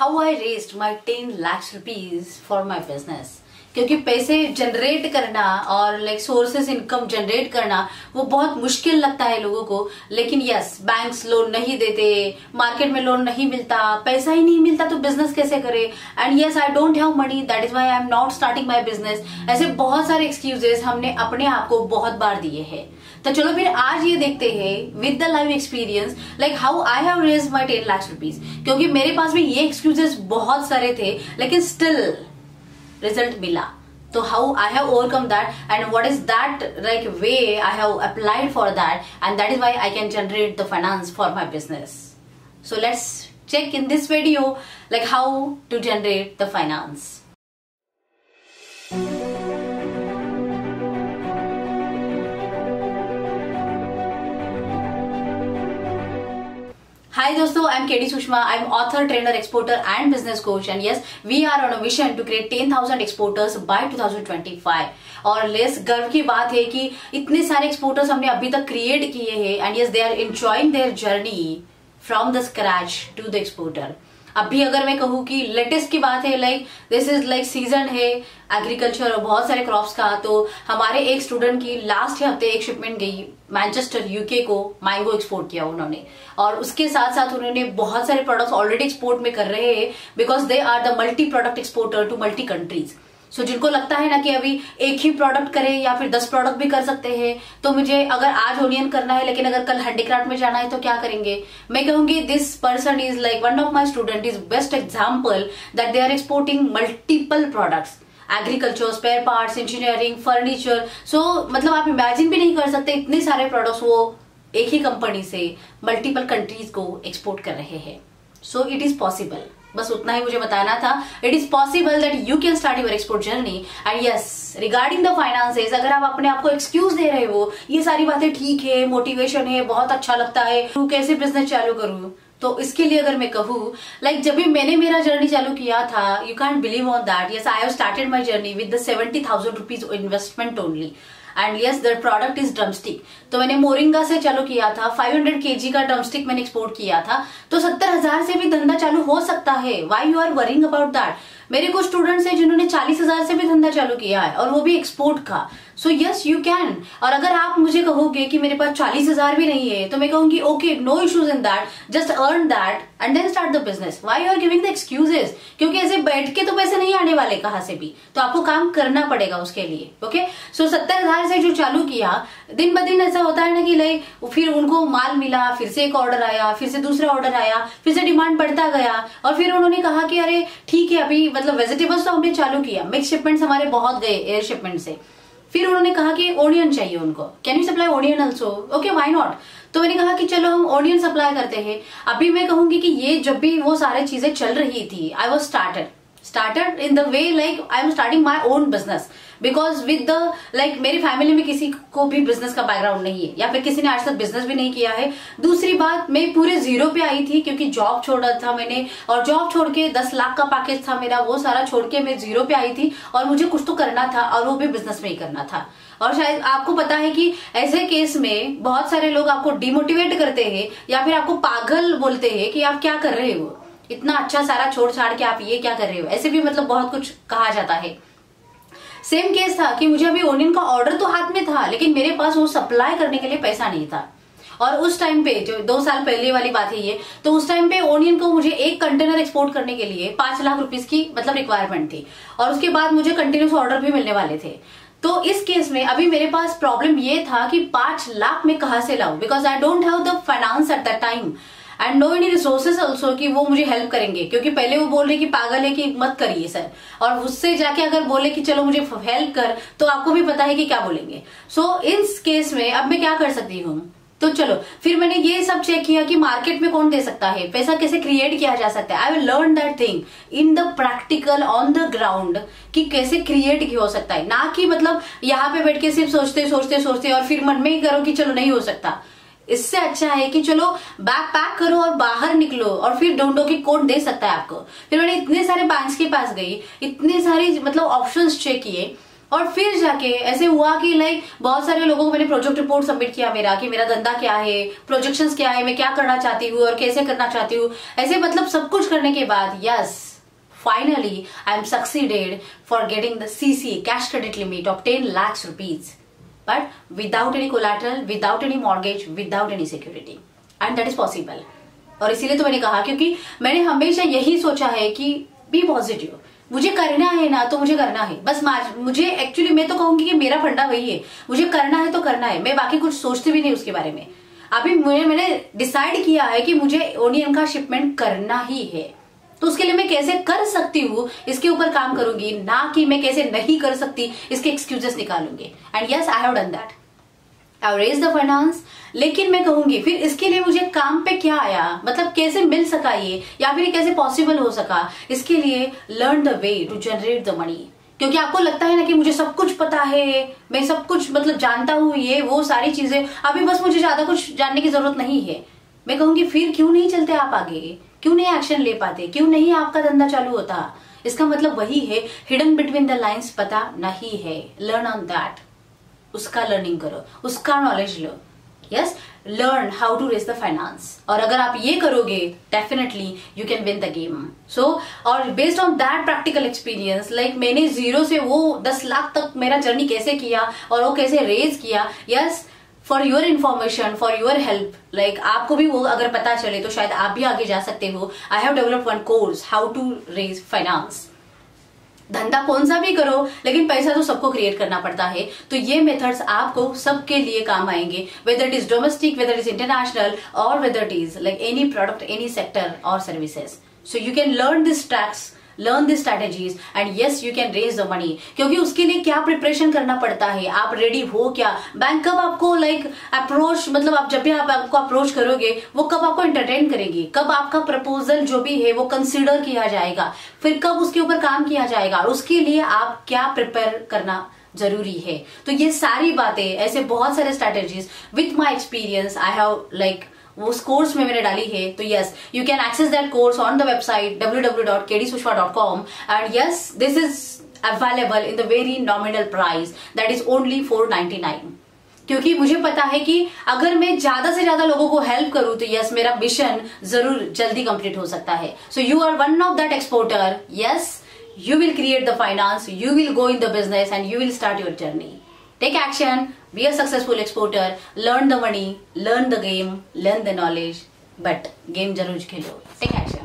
how I raised my 10 lakhs rupees for my business. क्योंकि पैसे generate करना और लाइक सोर्सेस इनकम जनरेट करना, वो बहुत मुश्किल लगता है लोगों को। लेकिन यस बैंक्स लोन नहीं देते मार्केट में लोन नहीं मिलता, पैसा ही नहीं मिलता तो बिज़नेस कैसे करे? And yes I don't have money that is why I am not starting my business ऐसे बहुत सारे एक्सक्यूजेस हमने अपने आप को बहुत बार दिए हैं। तो चलो फिर आज ये देखते हैं with the live experience like how I have raise my ten lakh rupees क्योंकि मेरे पास भी ये एक्सक्यूजेस बहुत सारे थे, लेकिन still result mila. So how i have overcome that and what is that like way i have applied for that and that is why i can generate the finance for my business. So let's check in this video like how to generate the finance. Hi दोस्तों I am KD Sushma I am author trainer exporter and business coach and yes we are on a mission to create ten thousand exporters by two thousand twenty five और लेस गर्व की बात है कि इतने सारे एक्सपोर्टर्स हमने अभी तक क्रिएट किए हैं. And yes they are enjoying their journey from the scratch to the exporter अभी अगर मैं कहूँ कि लेटेस्ट की बात है like this is like season है एग्रीकल्चर और बहुत सारे क्रॉप्स का तो हमारे एक स्टूडेंट की लास्ट हफ़्ते एक शिपमेंट गई मैनचेस्टर यूके को मैंगो एक्सपोर्ट किया उन्होंने। और उसके साथ साथ उन्होंने बहुत सारे प्रोडक्ट्स ऑलरेडी एक्सपोर्ट में कर रहे हैं because they are the multi product exporter to multi countries so so, जिनको लगता है ना कि अभी एक ही प्रोडक्ट करें या फिर दस प्रोडक्ट भी कर सकते हैं तो मुझे अगर आज ओनियन करना है लेकिन अगर कल हैंडीक्राफ्ट में जाना है तो क्या करेंगे? मैं कहूँगी this person is like one of my student is best example that they are exporting multiple products agriculture spare parts engineering furniture so मतलब आप इमेजिन भी नहीं कर सकते इतने सारे प्रोडक्ट्स वो एक ही कंपनी से मल्टीपल कंट्रीज़ को एक्सपोर्ट कर रहे हैं। सो इट इज़ पॉसिबल बस उतना ही मुझे बताना था। It is possible that you can start your export journey and yes regarding the finances अगर आप अपने आप को एक्सक्यूज दे रहे हो ये सारी बातें ठीक है मोटिवेशन है बहुत अच्छा लगता है तू कैसे बिज़नेस चालू करूँ? तो इसके लिए अगर मैं कहूँ लाइक like, जब भी मैंने मेरा जर्नी चालू किया था you can believe on that yes I have started my journey with the seventy thousand rupees investment only and yes the product is drumstick तो मैंने मोरिंगा से चालू किया था 500 हंड्रेड केजी का ड्रमस्टिक मैंने एक्सपोर्ट किया था। तो सत्तर हज़ार से भी धंधा चालू हो सकता है। Why you are worrying about that मेरे कुछ स्टूडेंट्स हैं जिन्होंने चालीस हज़ार से भी धंधा चालू किया है और वो भी एक्सपोर्ट का। सो यस यू कैन और अगर आप मुझे कहोगे कि मेरे पास चालीस हज़ार भी नहीं है तो मैं कहूँगी okay no issues in that just earn that and then start the business why you are giving the excuses क्योंकि ऐसे बैठ के तो पैसे नहीं आने वाले कहा से भी। तो आपको काम करना पड़ेगा उसके लिए ओके सो सत्तर हज़ार से जो चालू किया, दिन ब दिन ऐसा होता है ना कि लाइक फिर उनको माल मिला, फिर से एक ऑर्डर आया, फिर से दूसरा ऑर्डर आया, फिर से डिमांड बढ़ता गया और फिर उन्होंने कहा कि अरे, ठीक है, अभी मतलब वेजिटेबल्स तो हमने चालू किया मिक्स शिपमेंट्स हमारे बहुत गए एयर शिपमेंट से। फिर उन्होंने कहा कि ओनियन चाहिए उनको। Can you supply onion also okay why not तो मैंने कहा कि चलो हम ओनियन सप्लाई करते हैं। अभी मैं कहूँगी कि ये जब भी वो सारी चीज़ें चल रही थी I was started started in the way like I am starting my own business because with the like मेरी फैमिली में किसी को भी बिज़नेस का बैकग्राउंड नहीं है, या फिर किसी ने आज तक बिज़नेस भी नहीं किया है। दूसरी बात, मैं पूरे ज़ीरो पे आई थी क्योंकि जॉब छोड़ा था मैंने, और जॉब छोड़ के दस लाख का पैकेज था मेरा, वो सारा छोड़ के मैं ज़ीरो पे आई थी, और मुझे कुछ तो करना था, और वो भी बिज़नेस में ही करना था। और शायद आपको पता है कि ऐसे केस में बहुत सारे लोग आपको डिमोटिवेट करते हैं, या फिर आपको पागल बोलते हैं कि आप क्या कर रहे हो। इतना अच्छा सारा छोड़ छाड़ के आप ये क्या कर रहे हो? ऐसे भी मतलब बहुत कुछ कहा जाता है। सेम केस था कि मुझे अभी ओनियन का ऑर्डर तो हाथ में था, लेकिन मेरे पास वो सप्लाई करने के लिए पैसा नहीं था। और उस टाइम पे, जो दो साल पहले वाली बात है ये तो उस टाइम पे ओनियन को मुझे एक कंटेनर एक्सपोर्ट करने के लिए पाँच लाख रुपीज़ की मतलब रिक्वायरमेंट थी। और उसके बाद मुझे कंटिन्यूस ऑर्डर भी मिलने वाले थे। तो इस केस में अभी मेरे पास प्रॉब्लम ये था कि पाँच लाख में कहा से लाऊ? Because I don't have the finance at that time and no any resources also कि वो मुझे हेल्प करेंगे क्योंकि पहले वो बोल रहे कि पागल है कि मत करिए सर और उससे जाके अगर बोले कि चलो मुझे हेल्प कर तो आपको भी पता है कि क्या बोलेंगे। सो so, इस केस में अब मैं क्या कर सकती हूँ? तो चलो फिर मैंने ये सब चेक किया कि मार्केट में कौन दे सकता है पैसा कैसे क्रिएट किया जा सकता है। I will learn that thing in the practical on the ground कि कैसे क्रिएट हो सकता है। ना कि मतलब यहाँ पे बैठ के सिर्फ़ सोचते सोचते सोचते और फिर मन में ही करो कि चलो नहीं हो सकता। इससे अच्छा है कि चलो बैग पैक करो और बाहर निकलो और फिर ढूंढो कि कौन दे सकता है आपको। फिर मैंने इतने सारे बैंक्स के पास गई, इतने सारे मतलब ऑप्शन चेक किए और फिर जाके ऐसे हुआ कि लाइक बहुत सारे लोगों को मैंने प्रोजेक्ट रिपोर्ट सबमिट किया मेरा कि मेरा धंधा क्या है प्रोजेक्शंस क्या है, मैं क्या करना चाहती हूँ और कैसे करना चाहती हूँ। ऐसे मतलब सब कुछ करने के बाद yes finally I am succeeded for getting the CC cash credit limit of ten lakhs rupees but without any collateral without any mortgage without any security and that is possible और इसीलिए तो मैंने कहा, क्योंकि मैंने हमेशा यही सोचा है कि बी पॉजिटिव मुझे करना है ना तो मुझे करना है। बस मुझे एक्चुअली मैं तो कहूँगी कि मेरा फंडा वही है। मुझे करना है तो करना है। मैं बाकी कुछ सोचती भी नहीं उसके बारे में। अभी मुझे मैंने डिसाइड किया है कि मुझे ओनियन का शिपमेंट करना ही है। तो उसके लिए मैं कैसे कर सकती हूँ? इसके ऊपर काम करूँगी, ना कि मैं कैसे नहीं कर सकती, इसके excuses निकालूँगी। And yes I have done that I raise the finance लेकिन मैं कहूँगी, फिर इसके लिए मुझे काम पे क्या आया? मतलब कैसे मिल सका ये? या फिर कैसे पॉसिबल हो सका? इसके लिए learn the way to generate the money क्योंकि आपको लगता है ना कि मुझे सब कुछ पता है, मैं सब कुछ मतलब जानता हूँ ये, वो सारी चीज़ें। अभी बस मुझे ज़्यादा कुछ जानने की ज़रूरत नहीं है। मैं कहूँगी, फिर क्यों नहीं चलते आप आगे? क्यों नहीं एक्शन ले पाते? क्यों नहीं आपका धंधा चालू होता? इसका मतलब वही है हिडन बिटवीन द लाइन्स पता नहीं है। लर्न ऑन दैट उसका लर्निंग करो। उसका knowledge low. Yes learn how to raise the finance और अगर आप ये करोगे definitely you can win the game so और based on that practical experience like मैंने ज़ीरो से वो दस लाख तक मेरा जर्नी कैसे किया और वो कैसे रेज किया? Yes for your information for your help like आपको भी वो अगर पता चले तो शायद आप भी आगे जा सकते हो। I have develop one course how to raise finance धंधा कौन सा भी करो, लेकिन पैसा तो सबको क्रिएट करना पड़ता है। तो ये मेथड्स आपको सबके लिए काम आएँगे। Whether it is domestic whether it is international और whether it is like any product any sector और services so you can learn this tracks learn the strategies and yes you can raise the money क्योंकि उसके लिए क्या preparation करना पड़ता है? आप रेडी हो क्या? बैंक कब आपको लाइक like, अप्रोच मतलब आप जब भी आप आपको अप्रोच करोगे वो कब आपको एंटरटेन करेगी? कब आपका प्रपोजल जो भी है वो कंसिडर किया जाएगा? फिर कब उसके ऊपर काम किया जाएगा? और उसके लिए आप क्या प्रिपेयर करना ज़रूरी है? तो ये सारी बातें ऐसे बहुत सारे strategies with my experience I have like वो उस कोर्स में मैंने डाली है तो yes you can access that course on the website www.kdsushma.com and yes this is available in the very nominal price that is only four ninety nine क्योंकि मुझे पता है कि अगर मैं ज़्यादा से ज़्यादा लोगों को हेल्प करूँ तो यस मेरा मिशन ज़रूर जल्दी कंप्लीट हो सकता है। So you are one of that exporter yes you will create the finance, you will go in the business and you will start your journey. Take action. Be a successful exporter learn the money learn the game learn the knowledge. But game jarur khelo take action